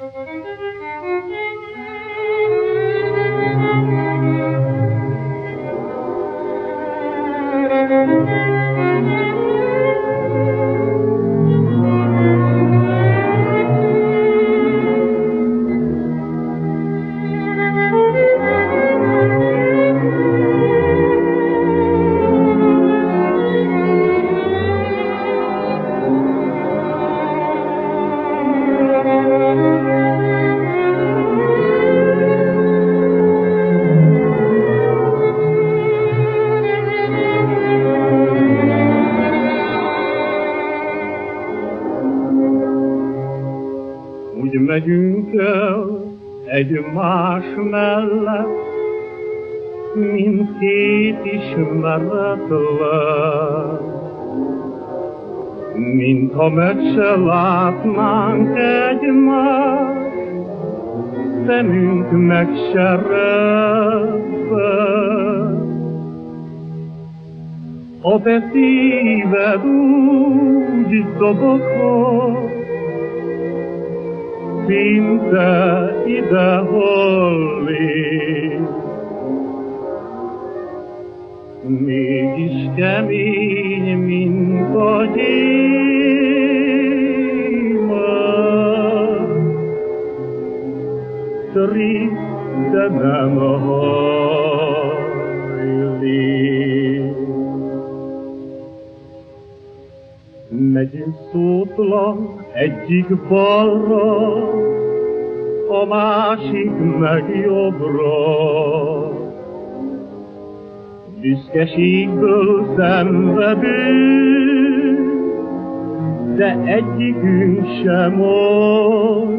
Mm-hmm. Megyünk el egymás mellett, mint két ismeretlen. Mintha meg se látnánk egymást, szemünk meg se A te szíved úgy doboghat, szinte ide holli. Mégis kemény, mint a gyéma. Trist, de nem hajlik. Megyünk szótlan egyik balra, a másik meg jobbra. Büszkeségből szenvedő, de egyikünk sem mondja.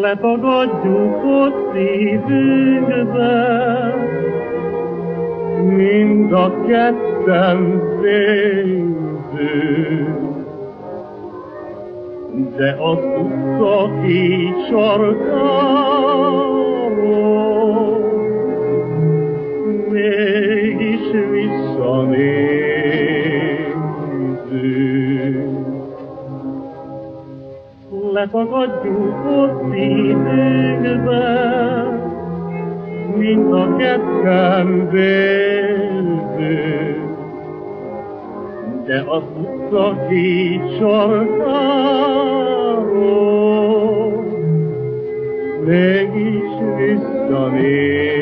Letagadjuk ott szívünkbe, mind a ketten végzünk. De az utca két sarkáról mégis visszanézünk. Letagadjuk ott szívünkbe, mint a ketten vérző. De az utca két sarkáról mégis visszanéz.